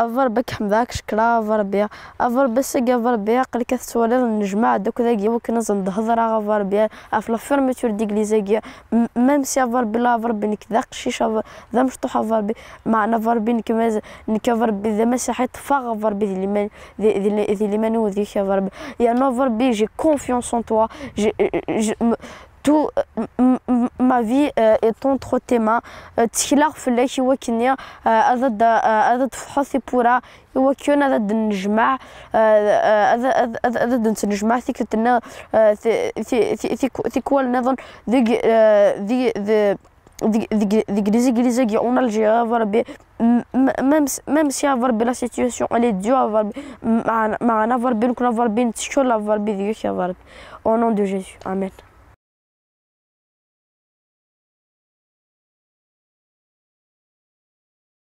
افر بك حمداك شكرا افر بيا افر بس افر بيا قال كتسولي النجمع دوك ذاك يوك نزل هضرة افر بيا في لا فيرميتور ديغليزا ميم سي افر بلا افر بي نك ذاك شيش ذا مشطوح بي معنا افر بي نك نك افر بي ذا مساحه فاغ افر بي ذي لمن ذي لمن وذيك افر بي يا نو افر بي جي كونفيونس ان توا tout ma vie est entre tes mains تشكيلا فلاش هو كني أضد أضد فحوثي بورا. هو كيون أضد نجمع أضد نجمع ثيك تنا ثيك وال نظن ذيك ذي ذي ذيك لي زيغليزي كي أون الجيري فربي ميم ميم سي فربي لا سيتياسيون الي ديو فربي معنا فربي نكون فربي نتشكر فربي ذيك فربي أو نون دو جيسوس امين